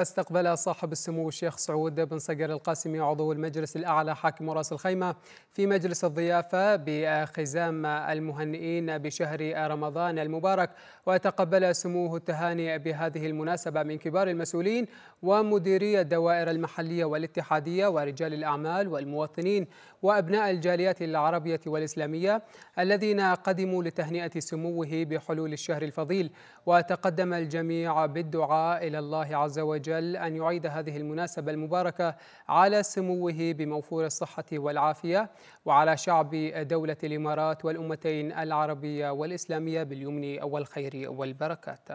استقبل صاحب السمو الشيخ سعود بن صقر القاسمي عضو المجلس الأعلى حاكم رأس الخيمة في مجلس الضيافة بخزام المهنئين بشهر رمضان المبارك وتقبل سموه التهاني بهذه المناسبة من كبار المسؤولين ومديري الدوائر المحلية والاتحادية ورجال الأعمال والمواطنين وأبناء الجاليات العربية والإسلامية الذين قدموا لتهنئة سموه بحلول الشهر الفضيل. وتقدم الجميع بالدعاء إلى الله عز وجل وجل أن يعيد هذه المناسبة المباركة على سموه بموفور الصحة والعافية وعلى شعب دولة الإمارات والأمتين العربية والإسلامية باليمن والخير والبركات.